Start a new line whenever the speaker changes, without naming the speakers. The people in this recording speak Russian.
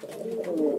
Спасибо.